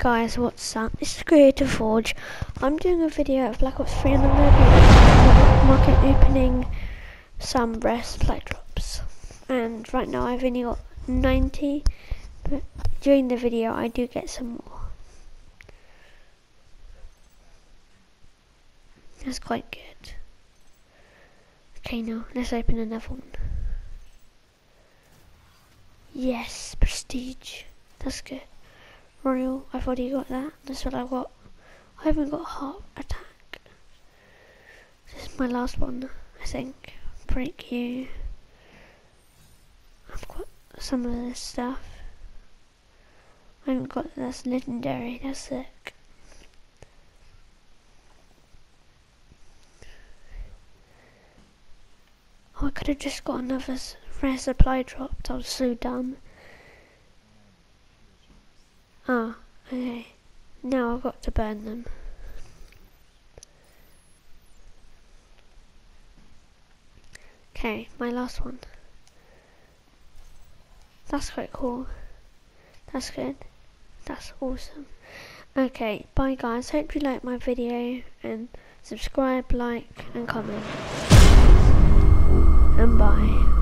guys, what's up? This is Creator Forge. I'm doing a video of Black Ops 3 on the mobile market opening some supply drops. And right now I've only got 90, but during the video I do get some more. That's quite good. Okay now, let's open another one. Yes, prestige. That's good. Royal, I've already got that. That's what I've got. I haven't got heart attack. This is my last one, I think. Break you. I've got some of this stuff. I haven't got that's legendary, that's sick. Oh, I could have just got another rare supply dropped. I was so dumb. Ah, okay. Now I've got to burn them. Okay, my last one. That's quite cool. That's good. That's awesome. Okay, bye guys. Hope you like my video and subscribe, like and comment. And bye.